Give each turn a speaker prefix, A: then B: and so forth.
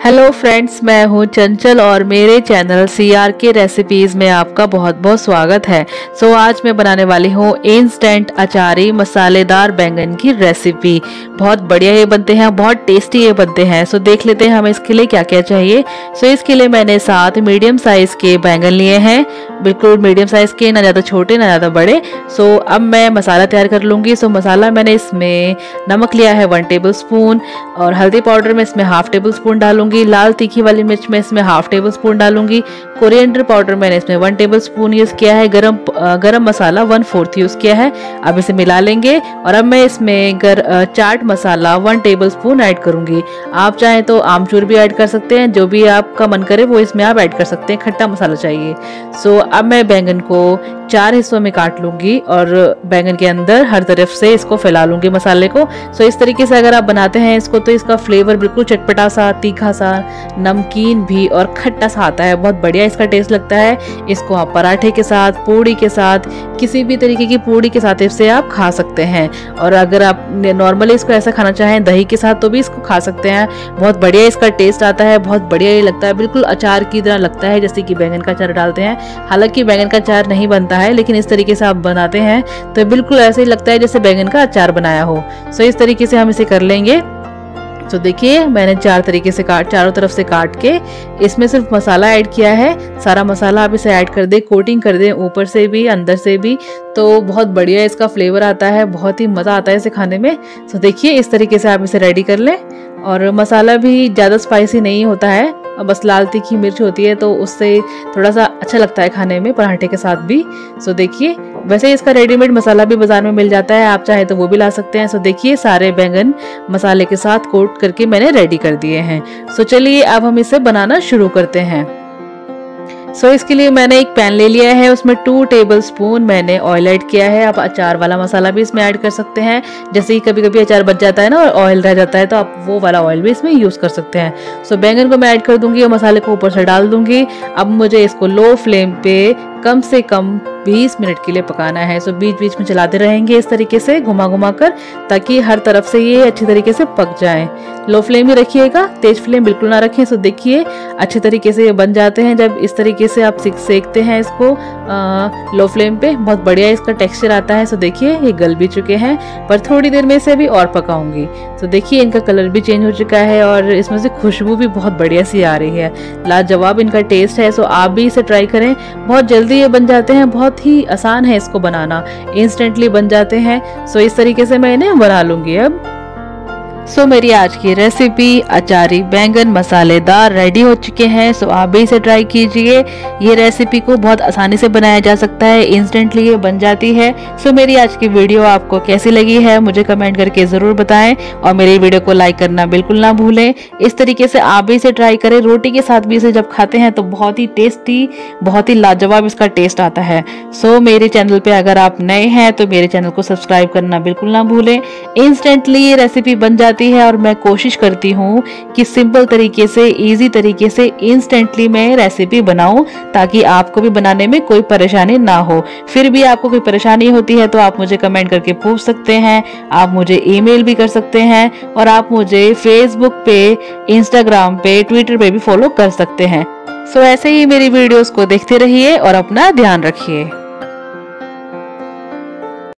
A: Hello friends मैं हूँ चंचल और मेरे channel C R K recipes में आपका बहुत बहुत स्वागत है। सो so, आज मैं बनाने वाली हूँ इंस्टेंट अचारी मसालेदार बैंगन की रेसिपी बहुत बढ़िया ये बनते हैं बहुत टेस्टी ये बनते हैं। सो so, देख लेते हैं हमें इसके लिए क्या क्या चाहिए। सो so, इसके लिए मैंने सात मीडियम साइज़ के बैंगन लिए हैं। बिल्कुल मीडियम साइज़ के ना ज़्यादा छोटे ना ज़्यादा बड़े। सो so, अब मैं मसाला तैयार कर लूँगी। सो so, मसाला मैंने इसमें नमक लिया है वन टेबल स्पून और हल्दी पाउडर में इसमें हाफ़ टेबल स्पून डालूँगी। डालूँगी लाल तीखी वाली मिर्च में इसमें हाफ़ टेबल स्पून डालूँगी कोरिएंडर पाउडर मैंने इसमें वन टेबल स्पून यूज़ किया है, गरम गरम मसाला वन फोर्थ यूज़ किया है। अब इसे मिला लेंगे और अब मैं इसमें गर chaat masala one tablespoon add करूँगी। आप चाहें तो आमचूर भी ऐड कर सकते हैं, जो भी आपका मन करे वो इसमें आप ऐड कर सकते हैं, खट्टा मसाला चाहिए। सो अब मैं बैंगन को चार हिस्सों में काट लूँगी और बैंगन के अंदर हर तरफ़ से इसको फैला लूँगी मसाले को। सो इस तरीके से अगर आप बनाते हैं इसको तो इसका फ्लेवर बिल्कुल चटपटा सा, तीखा सा, नमकीन भी और खट्टा सा आता है। बहुत बढ़िया इसका टेस्ट लगता है। इसको आप पराठे के साथ, पूड़ी के साथ, किसी भी तरीके की पूड़ी के साथ इसे आप खा सकते हैं। और अगर आप नॉर्मली इसको ऐसा खाना चाहें, दही के साथ तो भी इसको खा सकते हैं। बहुत बढ़िया इसका टेस्ट आता है, बहुत बढ़िया ये लगता है। बिल्कुल अचार की तरह लगता है, जैसे कि बैंगन का अचार डालते हैं। हालाँकि बैंगन का अचार नहीं बनता है, लेकिन इस तरीके से आप बनाते हैं तो बिल्कुल ऐसे ही लगता है जैसे बैंगन का अचार बनाया हो। सो इस तरीके से हम इसे कर लेंगे। तो देखिए, मैंने चार तरीके से काट, चारों तरफ़ से काट के इसमें सिर्फ़ मसाला ऐड किया है। सारा मसाला आप इसे ऐड कर दें, कोटिंग कर दें, ऊपर से भी, अंदर से भी तो बहुत बढ़िया इसका फ्लेवर आता है, बहुत ही मज़ा आता है इसे खाने में। तो देखिए, इस तरीके से आप इसे रेडी कर लें। और मसाला भी ज़्यादा स्पाइसी नहीं होता है। बस लाल तीखी मिर्च होती है तो उससे थोड़ा सा अच्छा लगता है खाने में, पराठे के साथ भी। सो देखिए, वैसे इसका रेडीमेड मसाला भी बाज़ार में मिल जाता है, आप चाहे तो वो भी ला सकते हैं। सो देखिए, सारे बैंगन मसाले के साथ कोट करके मैंने रेडी कर दिए हैं। सो चलिए, अब हम इसे बनाना शुरू करते हैं। सो so, इसके लिए मैंने एक पैन ले लिया है उसमें टू टेबल स्पून मैंने ऑयल ऐड किया है। आप अचार वाला मसाला भी इसमें ऐड कर सकते हैं। जैसे ही कभी कभी अचार बच जाता है ना और ऑयल रह जाता है तो आप वो वाला ऑयल भी इसमें यूज़ कर सकते हैं। सो so, बैंगन को मैं ऐड कर दूँगी और मसाले को ऊपर से डाल दूँगी। अब मुझे इसको लो फ्लेम पे कम से कम 20 मिनट के लिए पकाना है। सो बीच बीच में चलाते रहेंगे इस तरीके से घुमा घुमा कर ताकि हर तरफ़ से ये अच्छी तरीके से पक जाए। लो फ्लेम ही रखिएगा तेज फ्लेम बिल्कुल ना रखें। सो देखिए अच्छे तरीके से ये बन जाते हैं। जब इस तरीके से आप सेकते हैं इसको आ, लो फ्लेम पे बहुत बढ़िया इसका टेक्सचर आता है। सो देखिए ये गल भी चुके हैं पर थोड़ी देर में इसे भी और पकाऊँगी। तो देखिए इनका कलर भी चेंज हो चुका है और इसमें से खुशबू भी बहुत बढ़िया सी आ रही है। लाजवाब इनका टेस्ट है। सो आप भी इसे ट्राई करें। बहुत जल्दी ये बन जाते हैं। बहुत ही आसान है इसको बनाना। इंस्टेंटली बन जाते हैं। सो इस तरीके से मैं इन्हें बना लूँगी अब। सो मेरी आज की रेसिपी अचारी बैंगन मसालेदार रेडी हो चुके हैं, सो आप भी इसे ट्राई कीजिए। ये रेसिपी को बहुत आसानी से बनाया जा सकता है इंस्टेंटली ये बन जाती है। सो मेरी आज की वीडियो आपको कैसी लगी है, मुझे कमेंट करके ज़रूर बताएँ, और मेरी वीडियो को लाइक करना बिल्कुल ना भूलें। इस तरीके से आप भी इसे ट्राई करें, रोटी के साथ भी इसे जब खाते हैं तो बहुत ही टेस्टी बहुत ही लाजवाब इसका टेस्ट आता है। सो मेरे चैनल पर अगर आप नए हैं तो मेरे चैनल को सब्सक्राइब करना बिल्कुल ना भूलें। इंस्टेंटली ये रेसिपी बन जाती जाती है और मैं कोशिश करती हूँ कि सिंपल तरीके से इजी तरीके से इंस्टेंटली मैं रेसिपी बनाऊँ ताकि आपको भी बनाने में कोई परेशानी ना हो। फिर भी आपको कोई परेशानी होती है तो आप मुझे कमेंट करके पूछ सकते हैं आप मुझे ईमेल भी कर सकते हैं और आप मुझे फेसबुक पे इंस्टाग्राम पे ट्विटर पे भी फॉलो कर सकते हैं। सो so, ऐसे ही मेरी वीडियोस को देखते रहिए और अपना ध्यान रखिए।